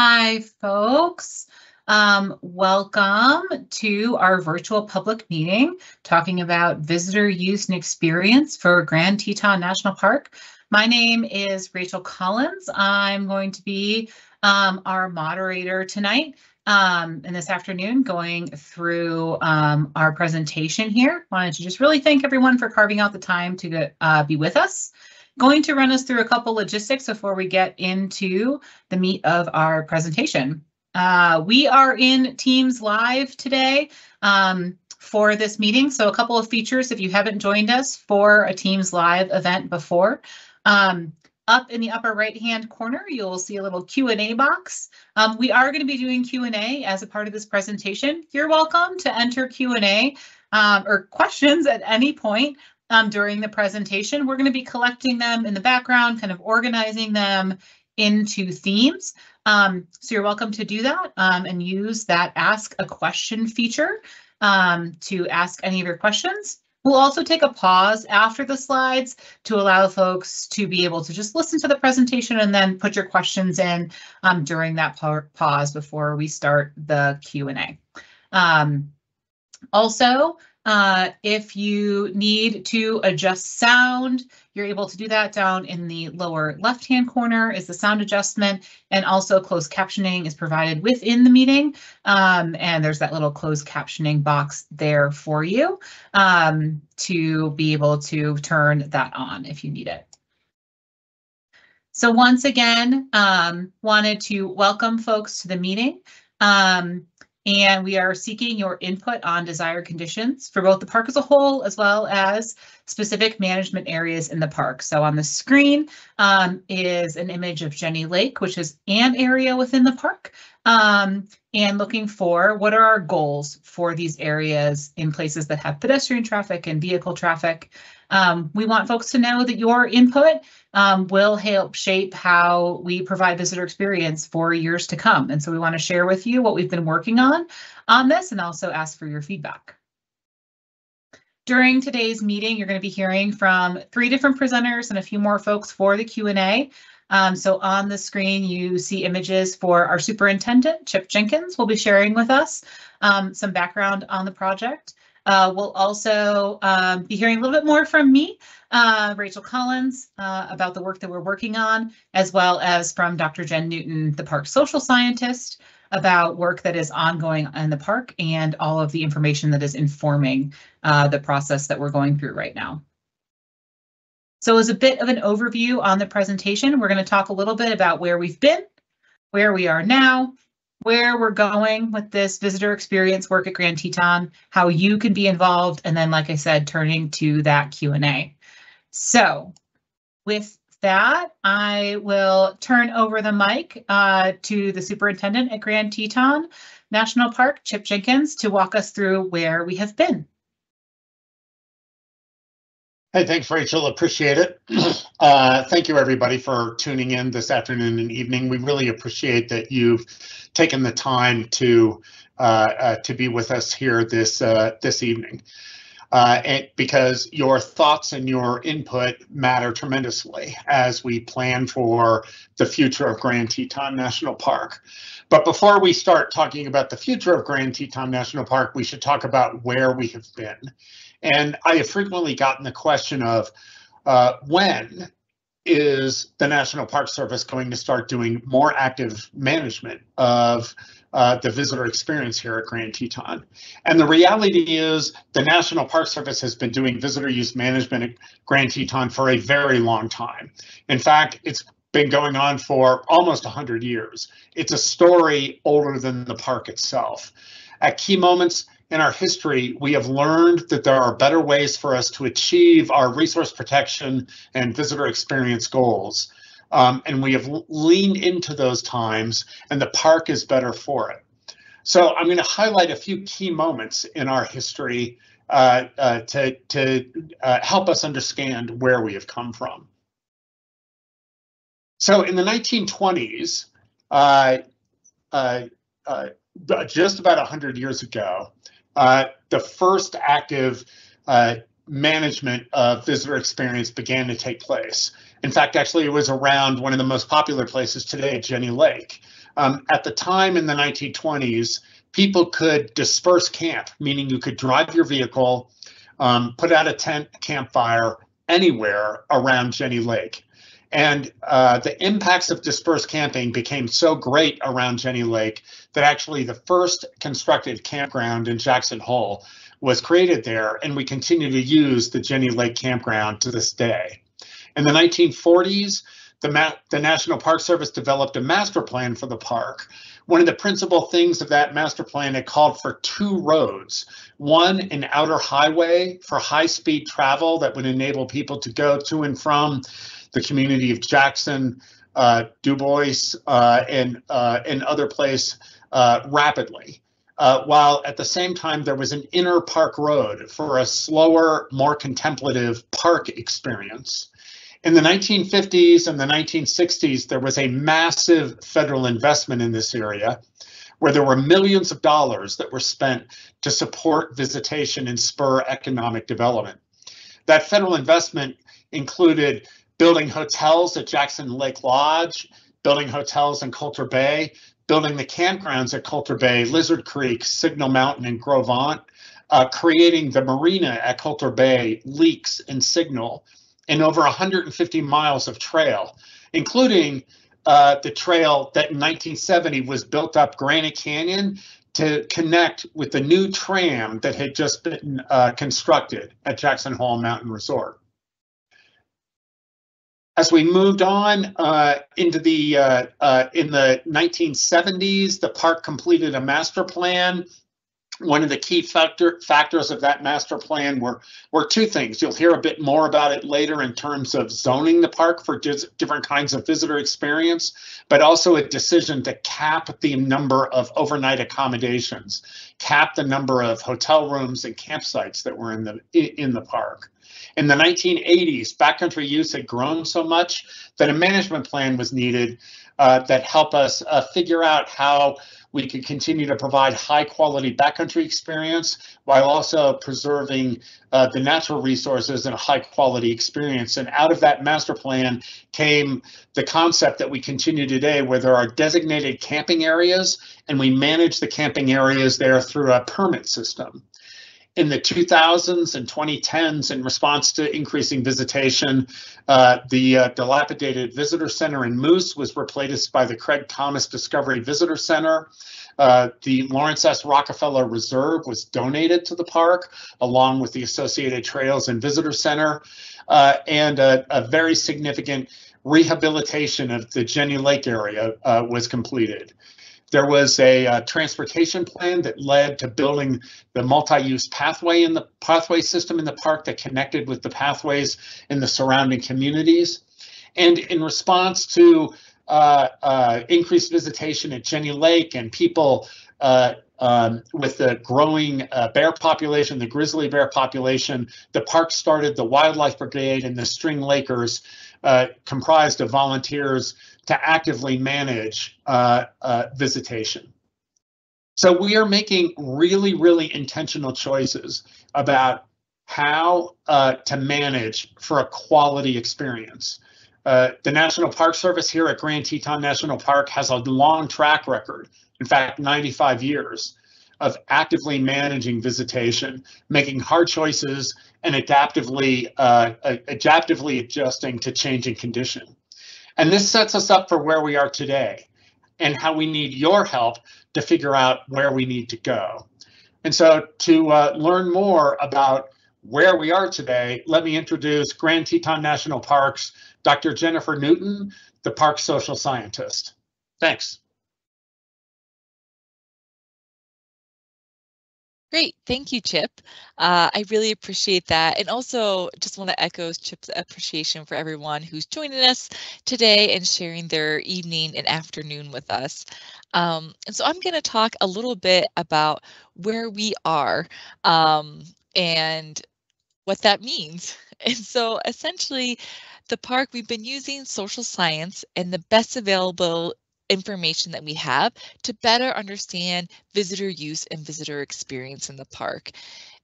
Hi, folks. Um, welcome to our virtual public meeting talking about visitor use and experience for Grand Teton National Park. My name is Rachel Collins. I'm going to be um, our moderator tonight um, and this afternoon going through um, our presentation here. Wanted to just really thank everyone for carving out the time to uh, be with us going to run us through a couple logistics before we get into the meat of our presentation. Uh, we are in Teams Live today um, for this meeting. So a couple of features if you haven't joined us for a Teams Live event before. Um, up in the upper right hand corner, you'll see a little Q&A box. Um, we are going to be doing Q&A as a part of this presentation. You're welcome to enter Q&A um, or questions at any point um, during the presentation. We're going to be collecting them in the background, kind of organizing them into themes. Um, so you're welcome to do that um, and use that ask a question feature um, to ask any of your questions. We'll also take a pause after the slides to allow folks to be able to just listen to the presentation and then put your questions in um, during that pause before we start the Q&A. Um, also, uh, if you need to adjust sound, you're able to do that down in the lower left-hand corner is the sound adjustment and also closed captioning is provided within the meeting. Um, and there's that little closed captioning box there for you um, to be able to turn that on if you need it. So once again, um, wanted to welcome folks to the meeting. Um, and we are seeking your input on desired conditions for both the park as a whole as well as specific management areas in the park. So on the screen um, is an image of Jenny Lake, which is an area within the park, um, and looking for what are our goals for these areas in places that have pedestrian traffic and vehicle traffic. Um, we want folks to know that your input um, will help shape how we provide visitor experience for years to come. And so we want to share with you what we've been working on on this and also ask for your feedback. During today's meeting, you're going to be hearing from three different presenters and a few more folks for the Q&A. Um, so on the screen, you see images for our superintendent, Chip Jenkins, will be sharing with us um, some background on the project. Uh, we'll also um, be hearing a little bit more from me, uh, Rachel Collins, uh, about the work that we're working on, as well as from Dr. Jen Newton, the park social scientist, about work that is ongoing in the park and all of the information that is informing uh, the process that we're going through right now. So as a bit of an overview on the presentation, we're going to talk a little bit about where we've been, where we are now, where we're going with this visitor experience work at Grand Teton, how you can be involved, and then, like I said, turning to that Q&A. So with that, I will turn over the mic uh, to the superintendent at Grand Teton National Park, Chip Jenkins, to walk us through where we have been. Hey, thanks, Rachel. Appreciate it. Uh, thank you, everybody, for tuning in this afternoon and evening. We really appreciate that you've taken the time to uh, uh, to be with us here this uh, this evening. Uh, and because your thoughts and your input matter tremendously as we plan for the future of Grand Teton National Park. But before we start talking about the future of Grand Teton National Park, we should talk about where we have been. And I have frequently gotten the question of uh, when is the National Park Service going to start doing more active management of uh, the visitor experience here at Grand Teton? And the reality is the National Park Service has been doing visitor use management at Grand Teton for a very long time. In fact, it's been going on for almost 100 years. It's a story older than the park itself. At key moments, in our history, we have learned that there are better ways for us to achieve our resource protection and visitor experience goals. Um, and we have leaned into those times, and the park is better for it. So I'm going to highlight a few key moments in our history uh, uh, to, to uh, help us understand where we have come from. So in the 1920s, uh, uh, uh, just about 100 years ago, the first active uh, management of visitor experience began to take place. In fact, actually, it was around one of the most popular places today, Jenny Lake. Um, at the time in the 1920s, people could disperse camp, meaning you could drive your vehicle, um, put out a tent campfire anywhere around Jenny Lake. And uh, the impacts of dispersed camping became so great around Jenny Lake that actually the first constructed campground in Jackson Hole was created there, and we continue to use the Jenny Lake campground to this day. In the 1940s, the, the National Park Service developed a master plan for the park. One of the principal things of that master plan, it called for two roads. One, an outer highway for high speed travel that would enable people to go to and from the community of Jackson, uh, Dubois, uh, and, uh, and other place uh, rapidly. Uh, while at the same time there was an inner park road for a slower, more contemplative park experience. In the 1950s and the 1960s, there was a massive federal investment in this area where there were millions of dollars that were spent to support visitation and spur economic development. That federal investment included building hotels at Jackson Lake Lodge, building hotels in Colter Bay, building the campgrounds at Colter Bay, Lizard Creek, Signal Mountain, and Gros Ventre, uh, creating the marina at Colter Bay, Leeks, and Signal, and over 150 miles of trail, including uh, the trail that in 1970 was built up Granite Canyon to connect with the new tram that had just been uh, constructed at Jackson Hole Mountain Resort. As we moved on uh, into the uh, uh, in the 1970s, the park completed a master plan one of the key factor factors of that master plan were were two things. You'll hear a bit more about it later in terms of zoning the park for different kinds of visitor experience, but also a decision to cap the number of overnight accommodations, cap the number of hotel rooms and campsites that were in the in the park. In the 1980s, backcountry use had grown so much that a management plan was needed uh, that help us uh, figure out how we could continue to provide high quality backcountry experience while also preserving uh, the natural resources and a high quality experience. And out of that master plan came the concept that we continue today where there are designated camping areas and we manage the camping areas there through a permit system in the 2000s and 2010s, in response to increasing visitation, uh, the uh, dilapidated visitor center in Moose was replaced by the Craig Thomas Discovery Visitor Center. Uh, the Laurance S. Rockefeller Reserve was donated to the park, along with the associated trails and visitor center, uh, and a, a, very significant rehabilitation of the Jenny Lake area uh, was completed. There was a uh, transportation plan that led to building the multi-use pathway in the pathway system in the park that connected with the pathways in the surrounding communities. And in response to uh, uh, increased visitation at Jenny Lake and people uh, um, with the growing uh, bear population, the grizzly bear population, the park started the Wildlife Brigade and the String Lakers, uh, comprised of volunteers to actively manage uh, uh, visitation. So we are making really, really intentional choices about how to manage for a quality experience. Uh, the National Park Service here at Grand Teton National Park has a long track record, in fact, 95 years, of actively managing visitation, making hard choices, and adaptively, uh, adaptively adjusting to changing condition. And this sets us up for where we are today and how we need your help to figure out where we need to go. And so to uh, learn more about where we are today, let me introduce Grand Teton National Park's Dr. Jennifer Newton, the park social scientist. Thanks. Great. Thank you, Chip. Uh, I really appreciate that. And also just want to echo Chip's appreciation for everyone who's joining us today and sharing their evening and afternoon with us. Um, and so I'm going to talk a little bit about where we are um, and what that means. And so essentially, the park, we've been using social science and the best available information that we have to better understand visitor use and visitor experience in the park.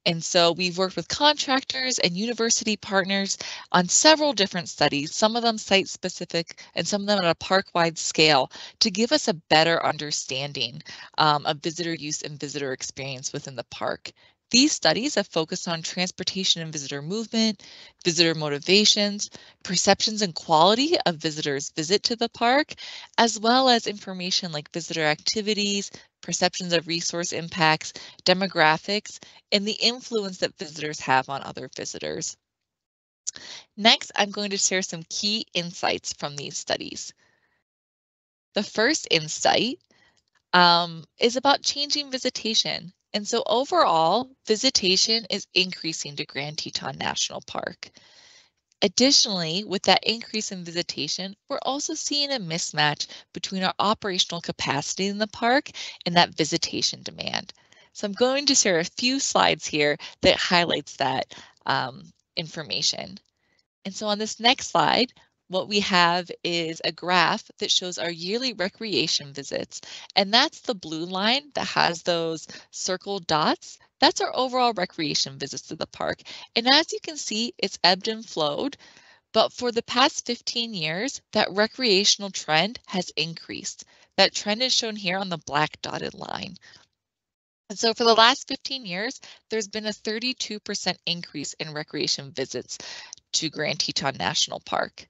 And so we've worked with contractors and university partners on several different studies, some of them site specific and some of them at a park wide scale to give us a better understanding um, of visitor use and visitor experience within the park. These studies have focused on transportation and visitor movement, visitor motivations, perceptions and quality of visitors' visit to the park, as well as information like visitor activities, perceptions of resource impacts, demographics, and the influence that visitors have on other visitors. Next, I'm going to share some key insights from these studies. The first insight um, is about changing visitation. And so overall, visitation is increasing to Grand Teton National Park. Additionally, with that increase in visitation, we're also seeing a mismatch between our operational capacity in the park and that visitation demand. So I'm going to share a few slides here that highlights that um, information. And so on this next slide, what we have is a graph that shows our yearly recreation visits, and that's the blue line that has those circle dots. That's our overall recreation visits to the park. And as you can see, it's ebbed and flowed. But for the past 15 years, that recreational trend has increased. That trend is shown here on the black dotted line. And so for the last 15 years, there's been a 32% increase in recreation visits to Grand Teton National Park.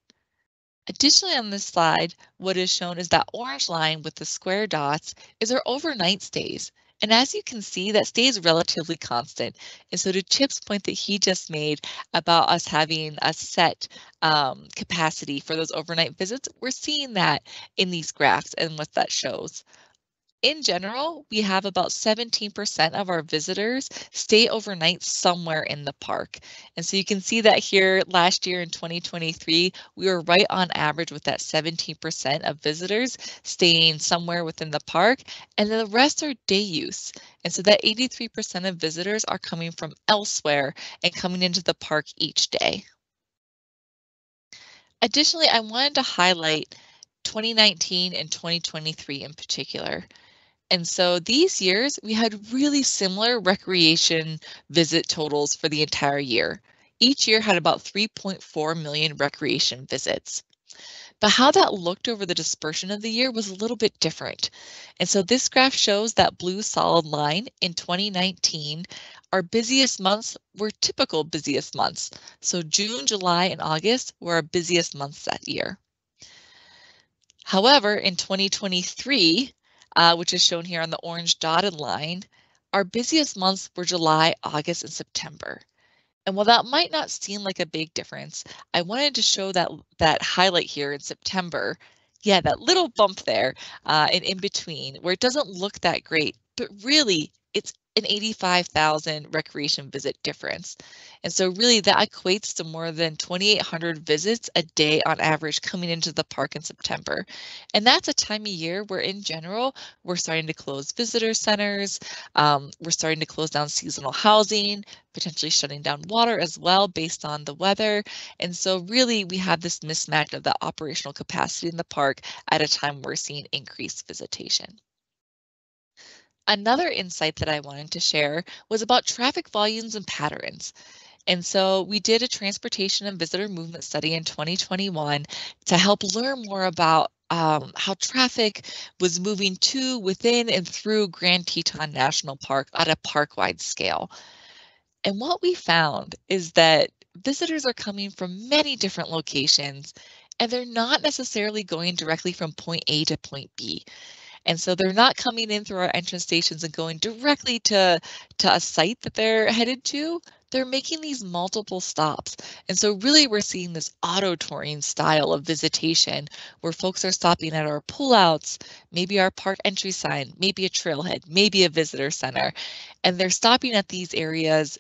Additionally on this slide, what is shown is that orange line with the square dots is our overnight stays. And as you can see, that stays relatively constant. And so to Chip's point that he just made about us having a set um, capacity for those overnight visits, we're seeing that in these graphs and what that shows in general, we have about 17% of our visitors stay overnight somewhere in the park. And so you can see that here last year in 2023, we were right on average with that 17% of visitors staying somewhere within the park, and the rest are day use. And so that 83% of visitors are coming from elsewhere and coming into the park each day. Additionally, I wanted to highlight 2019 and 2023 in particular. And so these years, we had really similar recreation visit totals for the entire year. Each year had about 3.4 million recreation visits. But how that looked over the dispersion of the year was a little bit different. And so this graph shows that blue solid line in 2019, our busiest months were typical busiest months. So June, July, and August were our busiest months that year. However, in 2023, uh, which is shown here on the orange dotted line, our busiest months were July, August, and September. And while that might not seem like a big difference, I wanted to show that that highlight here in September. Yeah, that little bump there uh, and in between where it doesn't look that great, but really it's an 85,000 recreation visit difference. And so really that equates to more than 2,800 visits a day on average coming into the park in September. And that's a time of year where in general, we're starting to close visitor centers. Um, we're starting to close down seasonal housing, potentially shutting down water as well based on the weather. And so really we have this mismatch of the operational capacity in the park at a time we're seeing increased visitation. Another insight that I wanted to share was about traffic volumes and patterns. And so we did a transportation and visitor movement study in 2021 to help learn more about um, how traffic was moving to, within, and through Grand Teton National Park at a park-wide scale. And what we found is that visitors are coming from many different locations, and they're not necessarily going directly from point A to point B. And so they're not coming in through our entrance stations and going directly to, to a site that they're headed to. They're making these multiple stops. And so really we're seeing this auto touring style of visitation where folks are stopping at our pullouts, maybe our park entry sign, maybe a trailhead, maybe a visitor center. And they're stopping at these areas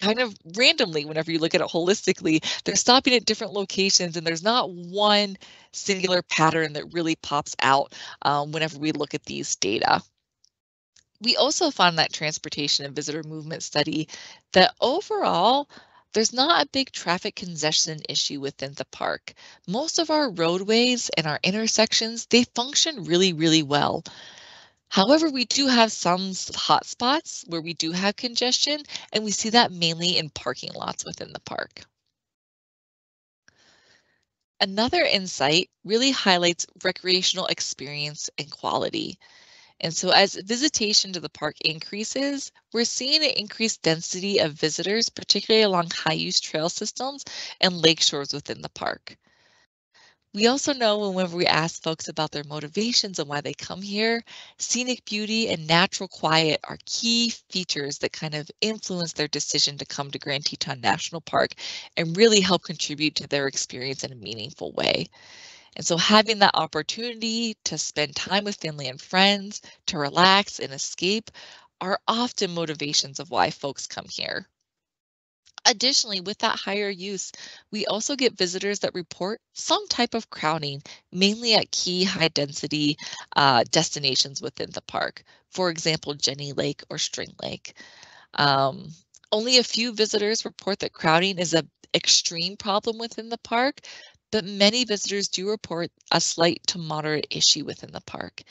kind of randomly whenever you look at it holistically. They're stopping at different locations and there's not one singular pattern that really pops out um, whenever we look at these data. We also found that transportation and visitor movement study that overall, there's not a big traffic congestion issue within the park. Most of our roadways and our intersections, they function really, really well. However, we do have some hot spots where we do have congestion, and we see that mainly in parking lots within the park. Another insight really highlights recreational experience and quality. And so as visitation to the park increases, we're seeing an increased density of visitors, particularly along high use trail systems and lake shores within the park. We also know whenever we ask folks about their motivations and why they come here, scenic beauty and natural quiet are key features that kind of influence their decision to come to Grand Teton National Park and really help contribute to their experience in a meaningful way. And so having that opportunity to spend time with family and friends, to relax and escape are often motivations of why folks come here. Additionally, with that higher use, we also get visitors that report some type of crowding, mainly at key high density uh, destinations within the park. For example, Jenny Lake or String Lake. Um, only a few visitors report that crowding is an extreme problem within the park, but many visitors do report a slight to moderate issue within the park.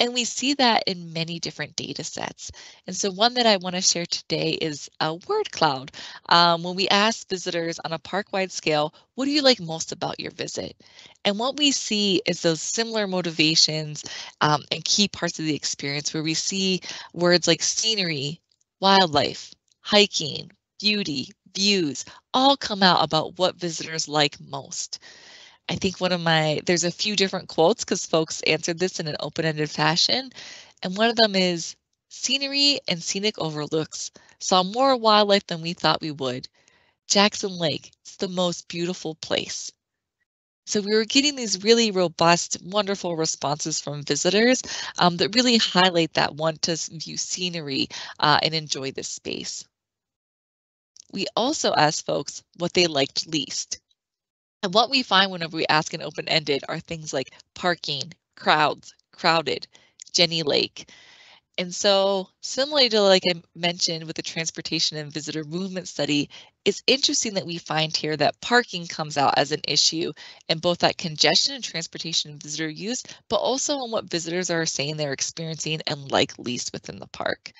And we see that in many different data sets. And so one that I want to share today is a word cloud. Um, when we ask visitors on a park-wide scale, what do you like most about your visit? And what we see is those similar motivations um, and key parts of the experience where we see words like scenery, wildlife, hiking, beauty, views all come out about what visitors like most. I think one of my, there's a few different quotes because folks answered this in an open-ended fashion. And one of them is, scenery and scenic overlooks saw more wildlife than we thought we would. Jackson Lake, it's the most beautiful place. So we were getting these really robust, wonderful responses from visitors um, that really highlight that want to view scenery uh, and enjoy this space. We also asked folks what they liked least. And what we find whenever we ask an open-ended are things like parking, crowds, crowded, Jenny Lake. And so similarly to like I mentioned with the transportation and visitor movement study, it's interesting that we find here that parking comes out as an issue in both that congestion and transportation and visitor use, but also on what visitors are saying they're experiencing and like least within the park.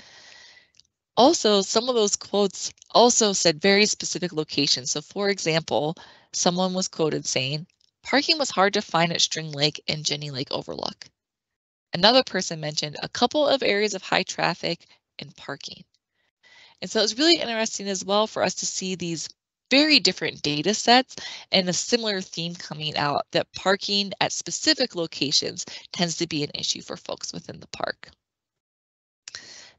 Also, some of those quotes also said very specific locations. So for example, someone was quoted saying, parking was hard to find at String Lake and Jenny Lake Overlook. Another person mentioned a couple of areas of high traffic and parking. And so it's really interesting as well for us to see these very different data sets and a similar theme coming out that parking at specific locations tends to be an issue for folks within the park.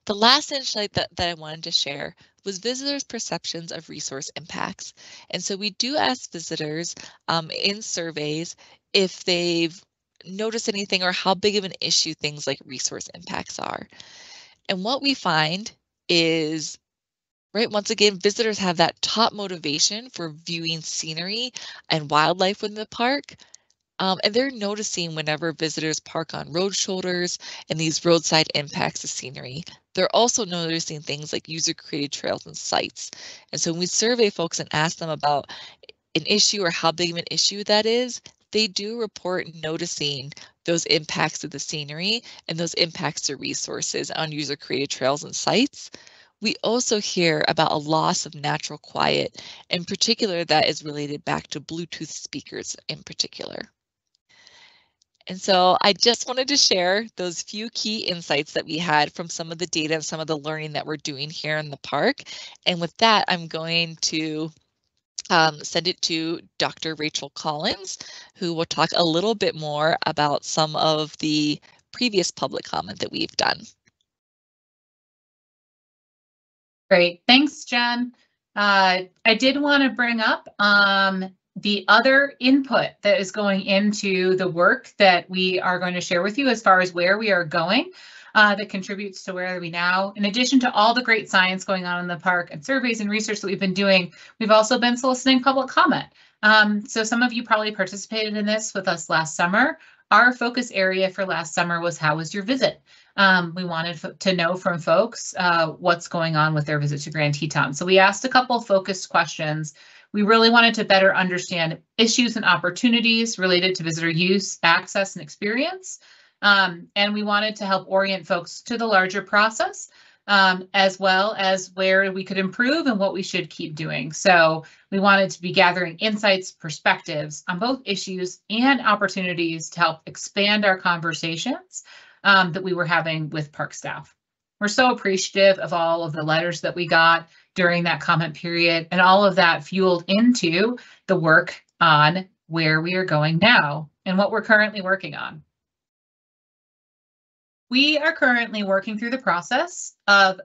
The last insight that, that I wanted to share was visitors' perceptions of resource impacts. And so we do ask visitors um, in surveys if they've noticed anything or how big of an issue things like resource impacts are. And what we find is right? Once again, visitors have that top motivation for viewing scenery and wildlife within the park, um, and they're noticing whenever visitors park on road shoulders and these roadside impacts the scenery. They're also noticing things like user created trails and sites. And so when we survey folks and ask them about an issue or how big of an issue that is, they do report noticing those impacts to the scenery and those impacts to resources on user created trails and sites. We also hear about a loss of natural quiet, in particular that is related back to Bluetooth speakers in particular. And so I just wanted to share those few key insights that we had from some of the data and some of the learning that we're doing here in the park. And with that, I'm going to um, send it to Dr. Rachel Collins, who will talk a little bit more about some of the previous public comment that we've done. Great, thanks, Jen. Uh, I did want to bring up um, the other input that is going into the work that we are going to share with you as far as where we are going uh, that contributes to where are we now. In addition to all the great science going on in the park and surveys and research that we've been doing, we've also been soliciting public comment. Um, so some of you probably participated in this with us last summer. Our focus area for last summer was how was your visit? Um, we wanted to know from folks uh, what's going on with their visit to Grand Teton. So we asked a couple focused questions we really wanted to better understand issues and opportunities related to visitor use, access, and experience. Um, and we wanted to help orient folks to the larger process um, as well as where we could improve and what we should keep doing. So we wanted to be gathering insights, perspectives on both issues and opportunities to help expand our conversations um, that we were having with park staff. We're so appreciative of all of the letters that we got during that comment period and all of that fueled into the work on where we are going now and what we're currently working on. We are currently working through the process of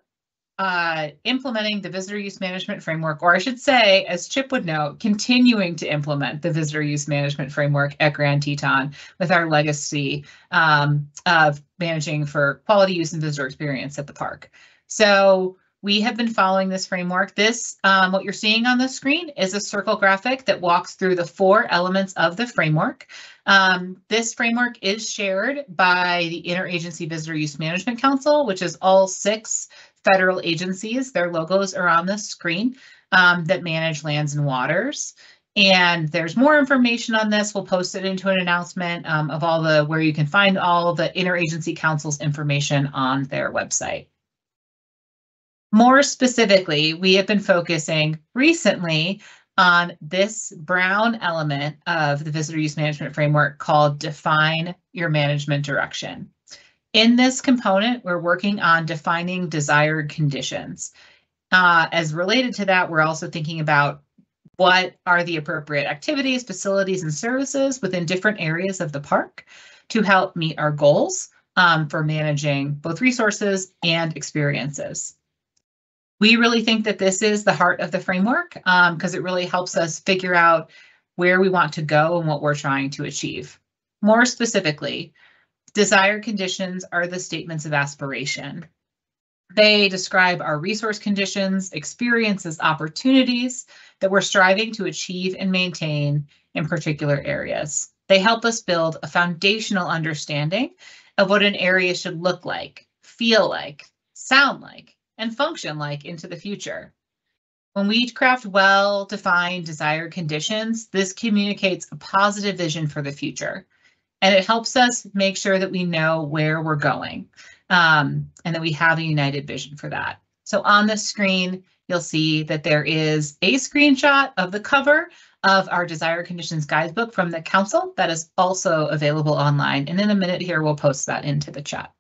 uh, implementing the visitor use management framework, or I should say, as Chip would know, continuing to implement the visitor use management framework at Grand Teton with our legacy um, of managing for quality use and visitor experience at the park. So we have been following this framework. This, um, what you're seeing on the screen is a circle graphic that walks through the four elements of the framework. Um, this framework is shared by the Interagency Visitor Use Management Council, which is all six federal agencies. Their logos are on the screen um, that manage lands and waters. And there's more information on this. We'll post it into an announcement um, of all the where you can find all the interagency council's information on their website. More specifically, we have been focusing recently on this brown element of the visitor use management framework called define your management direction. In this component, we're working on defining desired conditions. Uh, as related to that, we're also thinking about what are the appropriate activities, facilities, and services within different areas of the park to help meet our goals um, for managing both resources and experiences. We really think that this is the heart of the framework because um, it really helps us figure out where we want to go and what we're trying to achieve. More specifically, desired conditions are the statements of aspiration. They describe our resource conditions, experiences, opportunities that we're striving to achieve and maintain in particular areas. They help us build a foundational understanding of what an area should look like, feel like, sound like, and function like into the future. When we craft well-defined desired conditions, this communicates a positive vision for the future. And it helps us make sure that we know where we're going um, and that we have a united vision for that. So on the screen, you'll see that there is a screenshot of the cover of our desired conditions guidebook from the council that is also available online. And in a minute here, we'll post that into the chat.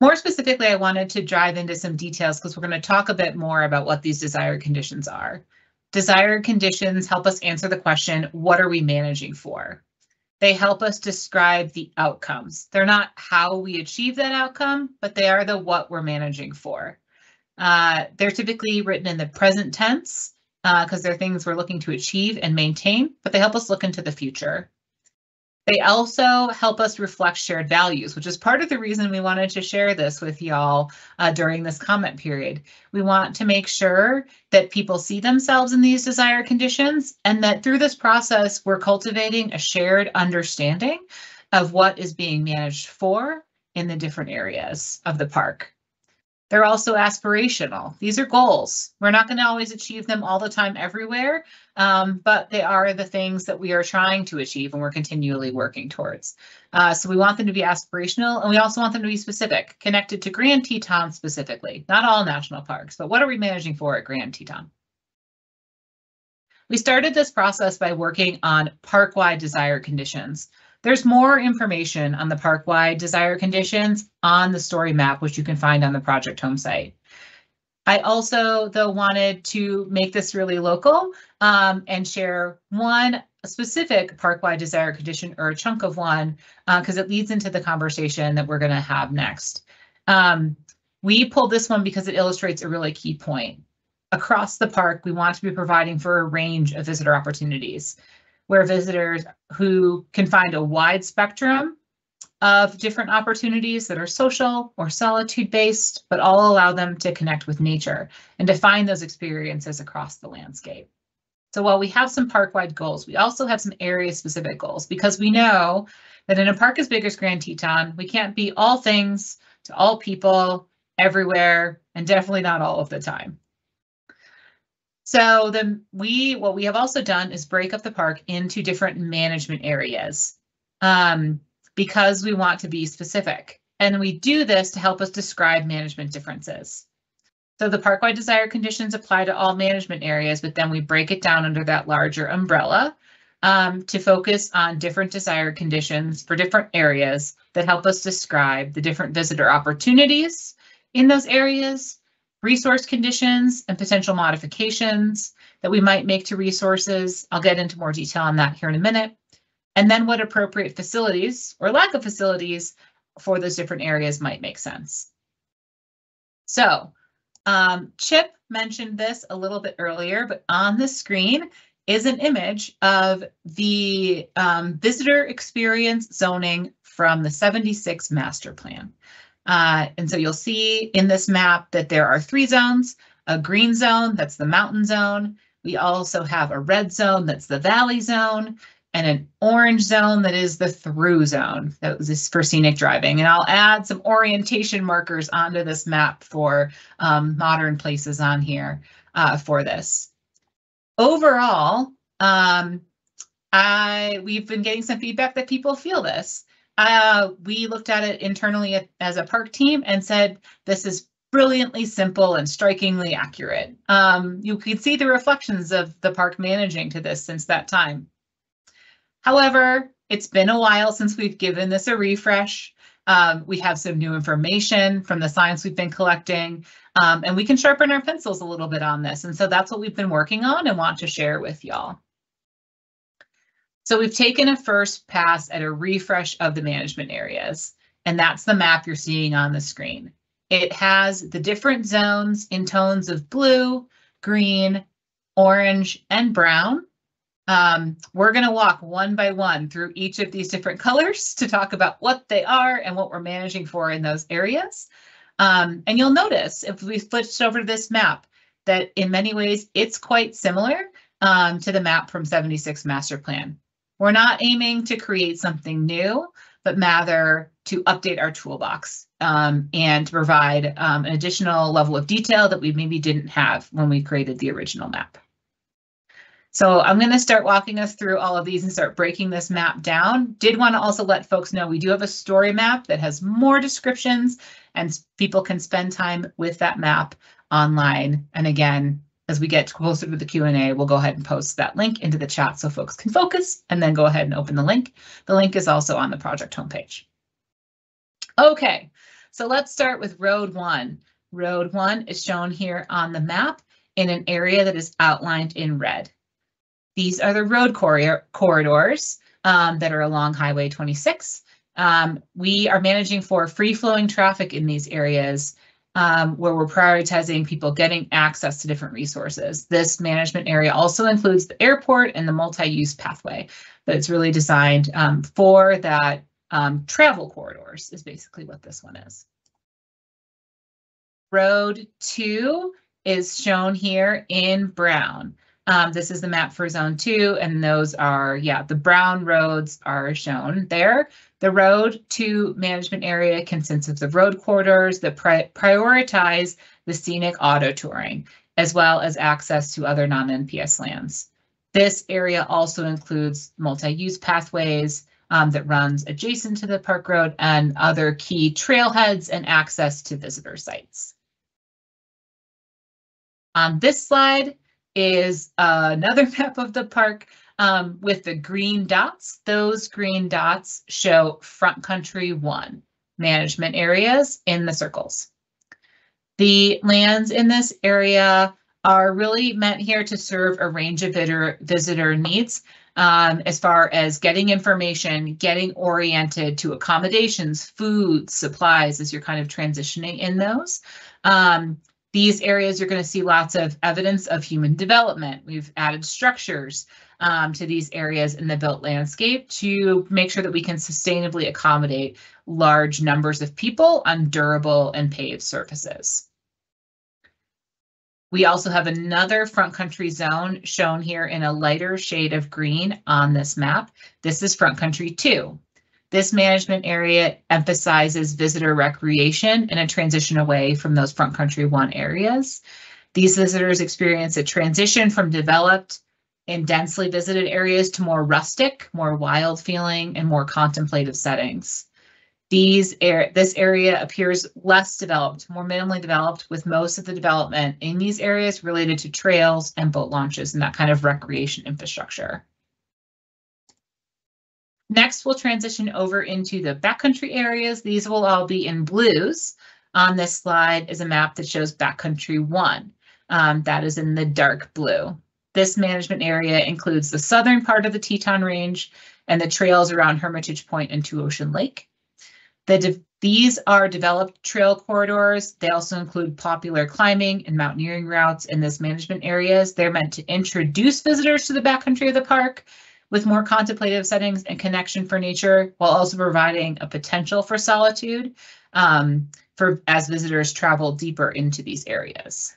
More specifically, I wanted to dive into some details because we're going to talk a bit more about what these desired conditions are. Desired conditions help us answer the question, what are we managing for? They help us describe the outcomes. They're not how we achieve that outcome, but they are the what we're managing for. Uh, they're typically written in the present tense because uh, they're things we're looking to achieve and maintain, but they help us look into the future. They also help us reflect shared values, which is part of the reason we wanted to share this with y'all uh, during this comment period. We want to make sure that people see themselves in these desired conditions and that through this process, we're cultivating a shared understanding of what is being managed for in the different areas of the park. They're also aspirational. These are goals. We're not going to always achieve them all the time everywhere, um, but they are the things that we are trying to achieve and we're continually working towards. Uh, so we want them to be aspirational and we also want them to be specific, connected to Grand Teton specifically, not all national parks, but what are we managing for at Grand Teton? We started this process by working on park-wide desired conditions. There's more information on the park-wide desired conditions on the story map, which you can find on the project home site. I also, though, wanted to make this really local um, and share one specific park-wide desired condition or a chunk of one because uh, it leads into the conversation that we're going to have next. Um, we pulled this one because it illustrates a really key point. Across the park, we want to be providing for a range of visitor opportunities where visitors who can find a wide spectrum of different opportunities that are social or solitude based, but all allow them to connect with nature and define those experiences across the landscape. So while we have some park-wide goals, we also have some area-specific goals because we know that in a park as big as Grand Teton, we can't be all things to all people everywhere and definitely not all of the time. So then we, what we have also done is break up the park into different management areas. um, because we want to be specific. And we do this to help us describe management differences. So the park-wide desired conditions apply to all management areas, but then we break it down under that larger umbrella um, to focus on different desired conditions for different areas that help us describe the different visitor opportunities in those areas, resource conditions and potential modifications that we might make to resources. I'll get into more detail on that here in a minute. And then what appropriate facilities or lack of facilities for those different areas might make sense. So um, Chip mentioned this a little bit earlier, but on the screen is an image of the um, visitor experience zoning from the 76 master plan. Uh, and so you'll see in this map that there are three zones, a green zone, that's the mountain zone. We also have a red zone, that's the valley zone and an orange zone that is the through zone that was for scenic driving. And I'll add some orientation markers onto this map for um, modern places on here uh, for this. Overall, um, I we've been getting some feedback that people feel this. Uh, we looked at it internally as a park team and said this is brilliantly simple and strikingly accurate. Um, you can see the reflections of the park managing to this since that time. However, it's been a while since we've given this a refresh. Um, we have some new information from the science we've been collecting, um, and we can sharpen our pencils a little bit on this. And so that's what we've been working on and want to share with y'all. So we've taken a first pass at a refresh of the management areas, and that's the map you're seeing on the screen. It has the different zones in tones of blue, green, orange, and brown. Um, we're going to walk one by one through each of these different colors to talk about what they are and what we're managing for in those areas. Um, and you'll notice if we switched over to this map that in many ways it's quite similar um, to the map from 76 master plan. We're not aiming to create something new, but rather to update our toolbox um, and to provide um, an additional level of detail that we maybe didn't have when we created the original map. So I'm going to start walking us through all of these and start breaking this map down. Did want to also let folks know we do have a story map that has more descriptions and people can spend time with that map online. And again, as we get closer to the Q&A, we'll go ahead and post that link into the chat so folks can focus and then go ahead and open the link. The link is also on the project homepage. Okay, so let's start with Road 1. Road 1 is shown here on the map in an area that is outlined in red. These are the road corridor corridors um, that are along Highway 26. Um, we are managing for free flowing traffic in these areas um, where we're prioritizing people getting access to different resources. This management area also includes the airport and the multi-use pathway, but it's really designed um, for that um, travel corridors is basically what this one is. Road 2 is shown here in brown. Um, this is the map for zone two, and those are, yeah, the brown roads are shown there. The road to management area consists of the road corridors that pri prioritize the scenic auto touring, as well as access to other non-NPS lands. This area also includes multi-use pathways um, that runs adjacent to the park road and other key trailheads and access to visitor sites. On this slide, is another map of the park um, with the green dots. Those green dots show front country one management areas in the circles. The lands in this area are really meant here to serve a range of visitor, visitor needs um, as far as getting information, getting oriented to accommodations, food, supplies as you're kind of transitioning in those. Um, these areas you're going to see lots of evidence of human development. We've added structures um, to these areas in the built landscape to make sure that we can sustainably accommodate large numbers of people on durable and paved surfaces. We also have another front country zone shown here in a lighter shade of green on this map. This is front country two. This management area emphasizes visitor recreation and a transition away from those front country one areas. These visitors experience a transition from developed and densely visited areas to more rustic, more wild feeling, and more contemplative settings. These air, this area appears less developed, more minimally developed, with most of the development in these areas related to trails and boat launches and that kind of recreation infrastructure. Next, we'll transition over into the backcountry areas. These will all be in blues. On this slide is a map that shows backcountry one. Um, that is in the dark blue. This management area includes the southern part of the Teton Range and the trails around Hermitage Point and Two Ocean Lake. The these are developed trail corridors. They also include popular climbing and mountaineering routes in this management areas. They're meant to introduce visitors to the backcountry of the park with more contemplative settings and connection for nature, while also providing a potential for solitude um, for as visitors travel deeper into these areas.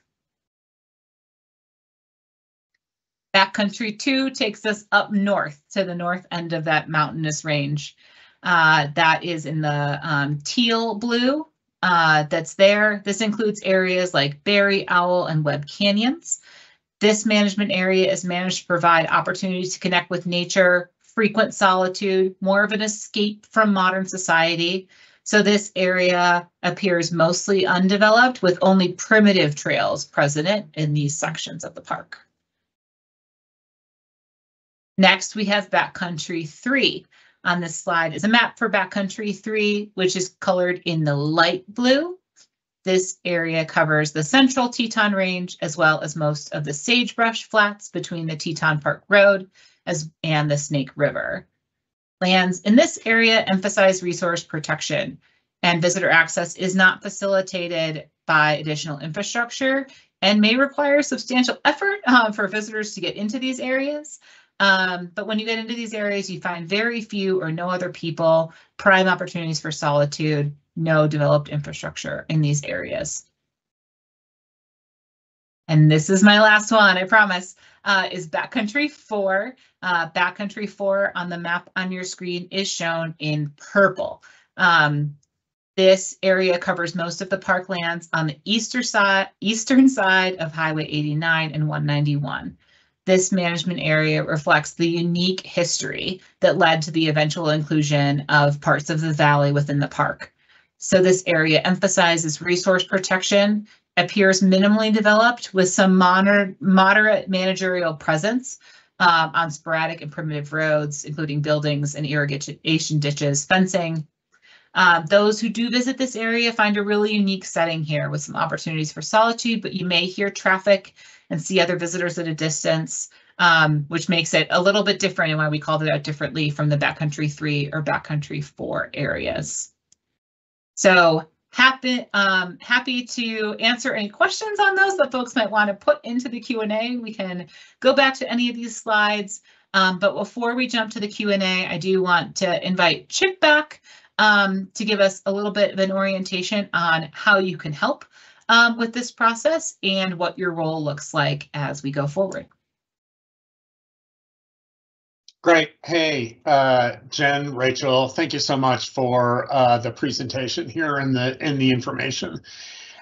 Backcountry 2 takes us up north to the north end of that mountainous range. Uh, that is in the um, teal blue uh, that's there. This includes areas like Berry, Owl, and Webb Canyons. This management area is managed to provide opportunities to connect with nature, frequent solitude, more of an escape from modern society. So this area appears mostly undeveloped with only primitive trails present in these sections of the park. Next, we have Backcountry 3. On this slide is a map for Backcountry 3, which is colored in the light blue. This area covers the central Teton Range as well as most of the sagebrush flats between the Teton Park Road as, and the Snake River. Lands in this area emphasize resource protection and visitor access is not facilitated by additional infrastructure and may require substantial effort uh, for visitors to get into these areas. Um, but when you get into these areas, you find very few or no other people, prime opportunities for solitude, no developed infrastructure in these areas. And this is my last one, I promise, uh, is Backcountry 4. Uh, Backcountry 4 on the map on your screen is shown in purple. Um, this area covers most of the parklands on the eastern side, eastern side of Highway 89 and 191 this management area reflects the unique history that led to the eventual inclusion of parts of the valley within the park. So this area emphasizes resource protection, appears minimally developed with some moder moderate managerial presence um, on sporadic and primitive roads, including buildings and irrigation ditches, fencing. Uh, those who do visit this area find a really unique setting here with some opportunities for solitude, but you may hear traffic and see other visitors at a distance, um, which makes it a little bit different and why we called it out differently from the backcountry three or backcountry four areas. So happy um, happy to answer any questions on those that folks might want to put into the Q&A. We can go back to any of these slides. Um, but before we jump to the Q&A, I do want to invite Chip back um, to give us a little bit of an orientation on how you can help um, with this process and what your role looks like as we go forward. Great. Hey, uh, Jen, Rachel, thank you so much for uh, the presentation here and the in the information.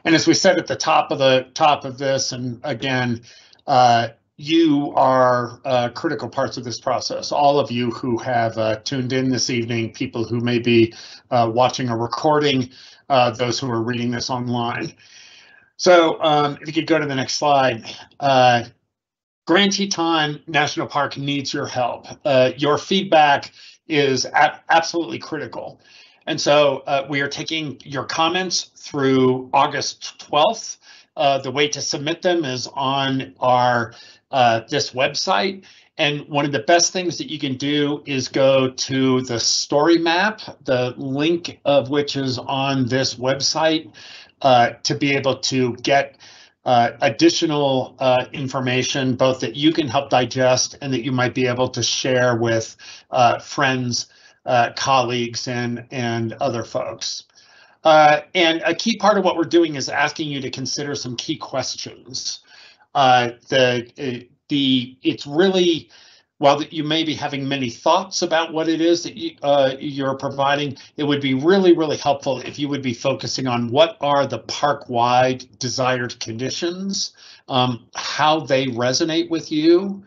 And as we said at the top of the top of this, and again, uh, you are uh, critical parts of this process. All of you who have uh, tuned in this evening, people who may be uh, watching a recording, those who are reading this online. So um, if you could go to the next slide. Grand Teton National Park needs your help. Uh, your feedback is absolutely critical. And so uh, we are taking your comments through August 12th. Uh, the way to submit them is on our uh, this website. And one of the best things that you can do is go to the story map, the link of which is on this website. Uh, to be able to get uh, additional uh, information, both that you can help digest and that you might be able to share with uh, friends, uh, colleagues, and, and other folks. and a key part of what we're doing is asking you to consider some key questions. the, the, it's really while you may be having many thoughts about what it is that you, uh, you're providing, it would be really, really helpful if you would be focusing on what are the park-wide desired conditions, um, how they resonate with you,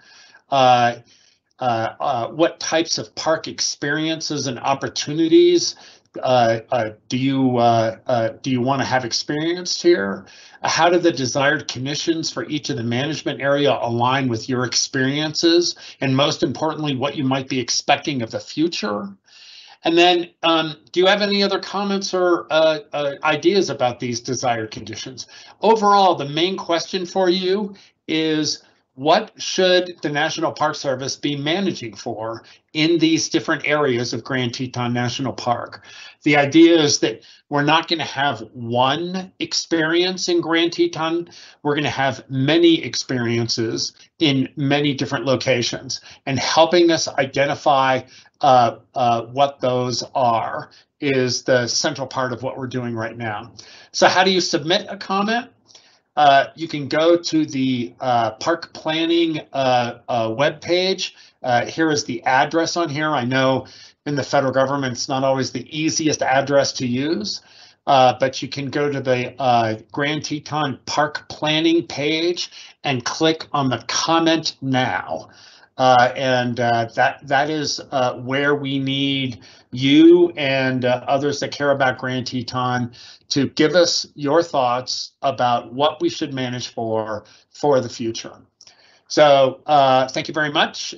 uh, uh, uh, what types of park experiences and opportunities uh, uh, do you uh, uh, do you want to have experience here? How do the desired conditions for each of the management area align with your experiences? And most importantly, what you might be expecting of the future? And then, um, do you have any other comments or uh, uh, ideas about these desired conditions? Overall, the main question for you is what should the National Park Service be managing for in these different areas of Grand Teton National Park? The idea is that we're not going to have one experience in Grand Teton. We're going to have many experiences in many different locations and helping us identify uh, uh, what those are is the central part of what we're doing right now. So how do you submit a comment? Uh, you can go to the uh, park planning uh, uh, webpage. Uh, here is the address on here. I know in the federal government, it's not always the easiest address to use, uh, but you can go to the Grand Teton Park Planning page and click on the comment now. And that that is where we need you and uh, others that care about Grand Teton to give us your thoughts about what we should manage for for the future. So uh, thank you very much.